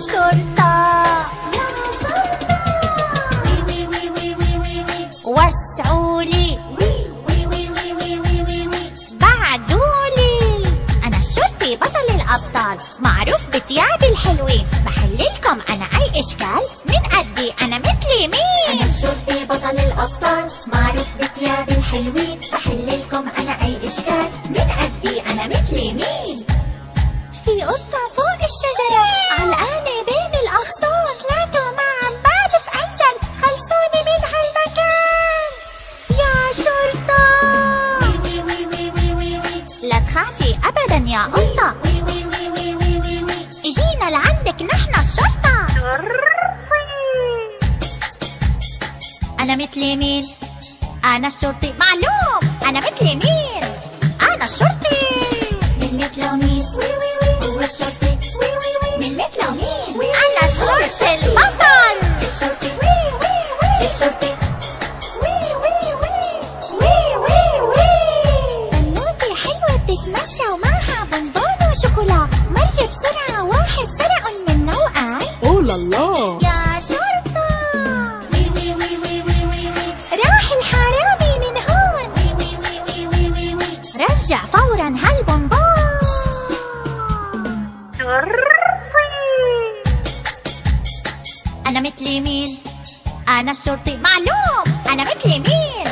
شرطة يا شرطة وي وي وي وي وي وي وي لي وي وي وي وي وي وي وي بعدولي. أنا الشرطي بطل الأبطال. معروف بتيابي الحلوين. بحللكم أنا أي إشكال. من قدي أنا مثلي مين؟ أنا الشرطي بطل الأبطال. معروف بتيابي الحلوين. بحللكم لكن إحنا الشرطة أنا مثل مين؟ أنا الشرطي معلوم أنا مثل مين؟ أنا الشرطي من مثل مين؟ هو الشرطي من مثل مين؟ أنا الشرطي أنا مثل مين؟ أنا الشرطي معلوم. أنا مثل مين؟